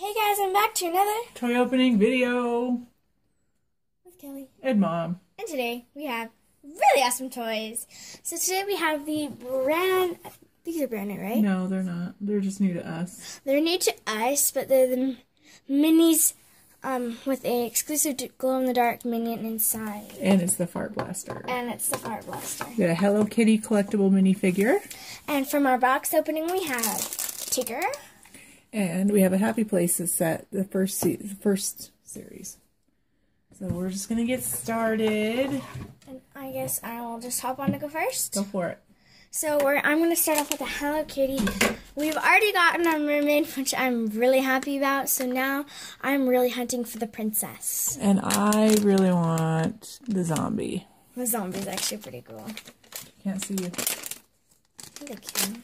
Hey guys, I'm back to another Toy opening video. with Kelly. And mom. And today we have really awesome toys. So today we have the brand these are brand new, right? No, they're not. They're just new to us. They're new to us, but they're the minis um, with a exclusive glow in the dark minion inside. And it's the Fart Blaster. And it's the Fart Blaster. A Hello Kitty collectible minifigure. And from our box opening we have Tigger. And we have a Happy Places set, the first the first series. So we're just gonna get started. And I guess I will just hop on to go first. Go for it. So we're, I'm going to start off with a Hello Kitty. We've already gotten our mermaid, which I'm really happy about. So now I'm really hunting for the princess. And I really want the zombie. The zombie's actually pretty cool. Can't see you. Look at him.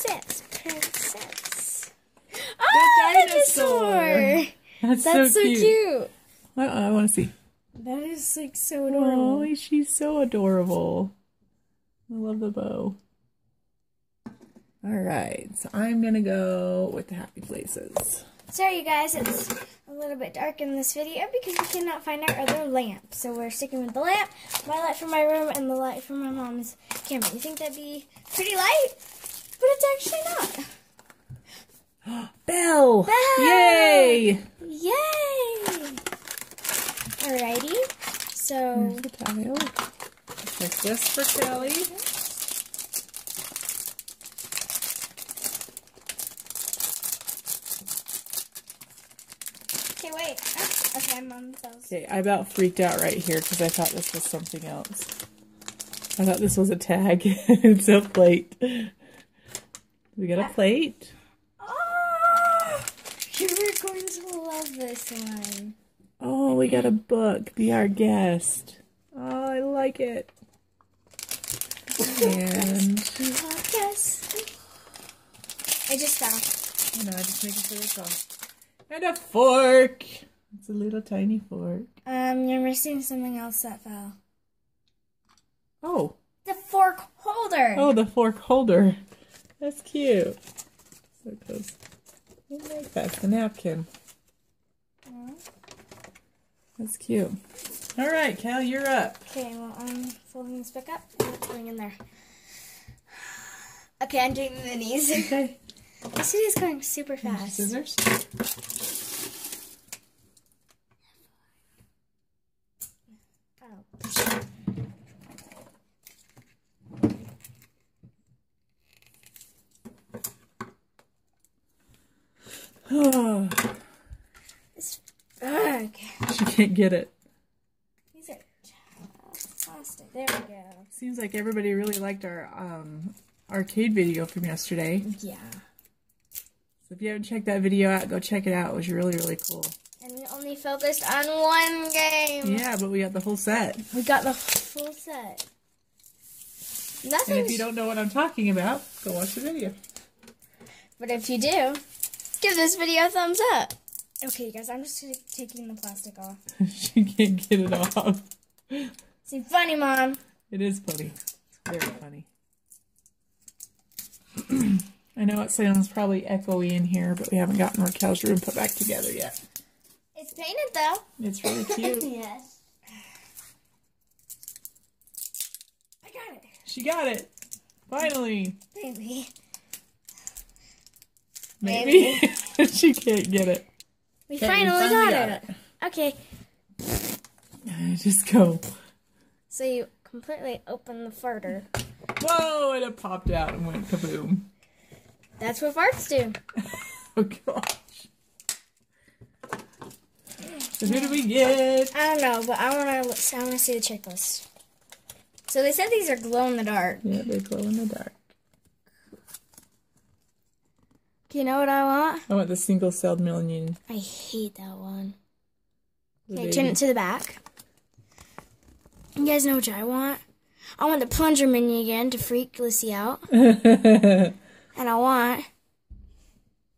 Princess, princess. Oh, dinosaur. That's, That's so, cute. cute. I, I want to see. That is like so adorable. Oh, she's so adorable. I love the bow. All right, so I'm gonna go with the happy places. Sorry, you guys, it's a little bit dark in this video because we cannot find our other lamp. So we're sticking with the lamp, my light from my room, and the light from my mom's camera. You think that'd be pretty light? But it's actually not. Bell! Belle! Yay! Yay! Alrighty. So, There's the tile. This for Kelly. okay, wait. Ah, Okay, the tells. Okay, I about freaked out right here because I thought this was something else. I thought this was a tag. it's a plate. We got a plate. Oh! You're going to love this one. Oh, we got a book. Be our guest. Oh, I like it. And Yes. I just fell. I know, I just it's on. And a fork. It's a little tiny fork. Um, you're missing something else that fell. Oh, The fork holder. oh, the fork holder. That's cute. So close. I like that. The napkin. Yeah. That's cute. All right, Cal, you're up. Okay, well, I'm folding this back up and it's going in there. Okay, I'm doing the minis. Okay. this video is going super fast. Scissors. Oh. Oh, It's, she can't get it. These are plastic. There we go. Seems like everybody really liked our um, arcade video from yesterday. Yeah. So if you haven't checked that video out, go check it out. It was really, really cool. And we only focused on one game. Yeah, but we got the whole set. We got the full set. And Nothing. if you don't know what I'm talking about, go watch the video. But if you do, give this video a thumbs up. Okay, you guys, I'm just taking the plastic off. she can't get it off. See, funny, mom. It is funny. Very funny. I know it sounds probably echoey in here, but we haven't gotten Raquel's room put back together yet. It's painted though. It's really cute. yes. I got it. she got it. Finally. Maybe. Maybe. she can't get it. We Okay, we finally, finally got, got it. Okay, Just go. so you completely open the farter. Whoa, and it popped out and went kaboom. That's what farts do. Oh gosh. So who do we get? I don't know, but I want to. I want to see the checklist. So they said these are glow in the dark. Yeah, they glow in the dark. You know what I want? I want the single celled million. I hate that one. Okay, turn it to the back. You guys know what I want? I want the plunger mini again to freak Lissy out. And I want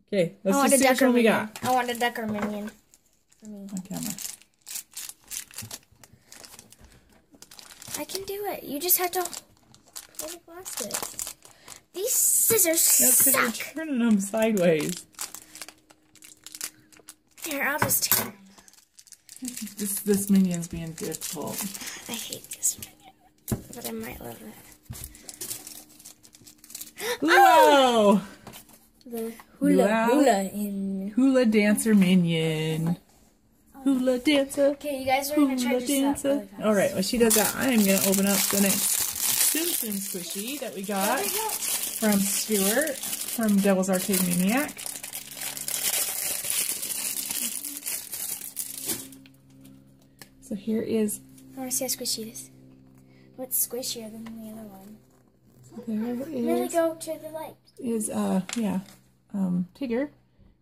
Okay, let's I want just a see we got. I want a Ducker minion for me. On camera. I can do it. You just have to pull the plastic. These scissors That's because suck. you're turning them sideways. Here, I'll just. 'em. This this minion's being difficult. I hate this minion, but I might love it. Oh! Whoa! The hula hula in. Hula dancer minion. Hula dancer. Okay, you guys are gonna try Hula to up really dancer. All right, while she does that, I am gonna open up the next Tsum squishy that we got There we go. From Stuart from Devil's Arcade Maniac. So here is I want to see how squishy it is. What's squishier than the other one? there Really go to the light. is uh yeah um Tigger.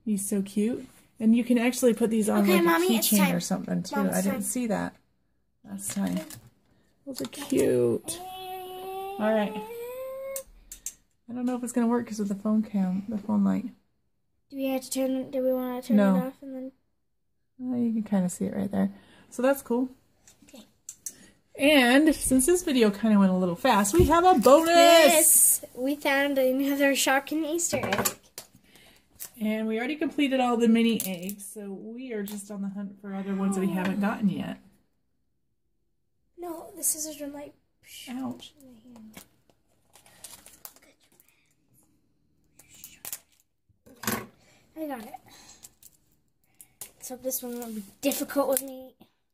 He's so cute, and you can actually put these on Okay, like Mommy, a keychain or something too. Mom, it's I didn't time. see that last time. Those are cute. All right. I don't know if it's gonna work because of the phone cam, the phone light. Do we have to turn? Do we want to turn No. it off and then? Uh, you can kind of see it right there. So that's cool. Okay. And since this video kind of went a little fast, we have a bonus. Yes, we found another Shopkins Easter egg. And we already completed all the mini eggs, so we are just on the hunt for other ones that we haven't gotten yet. No, the scissors are like. Ouch. I got it. Let's hope this one won't be difficult with me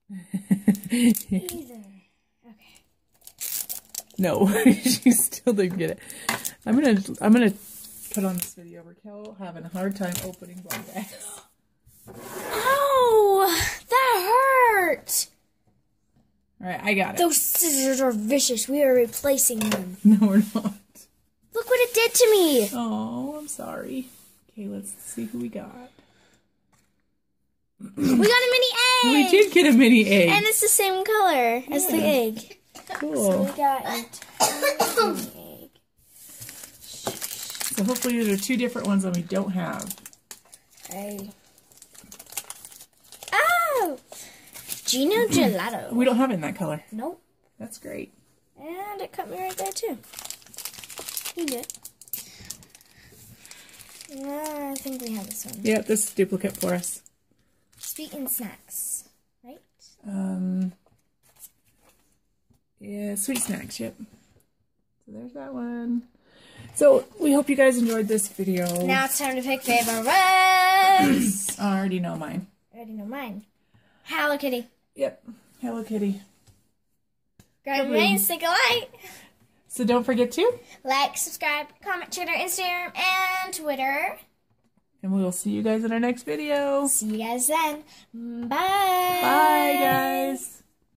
either. Okay. no, she still didn't get it. I'm gonna I'm gonna put on this video. Raquel having a hard time opening blind bags. Ow! That hurt! All right, I got it. Those scissors are vicious. We are replacing them. No, we're not. Look what it did to me! Oh, I'm sorry. Okay, let's see who we got. We got a mini egg! We did get a mini egg. And it's the same color as the Yeah. egg. So we got a tiny egg. So hopefully there are two different ones that we don't have. I... Oh! Gino Gelato. We don't have it in that color. Nope. That's great. And it cut me right there too. You did. Yeah, I think we have this one. Yeah, this is duplicate for us. Sweet and snacks, right? Um, yeah, sweet snacks. Yep. So there's that one. So we hope you guys enjoyed this video. Now it's time to pick favorites. I already know mine. I already know mine. Hello Kitty. Yep. Hello Kitty. Grab me, stick a light. So don't forget to, Like, subscribe, comment, Twitter, Instagram, and Twitter. and we will see you guys in our next video. See you guys then. Bye. Bye, guys.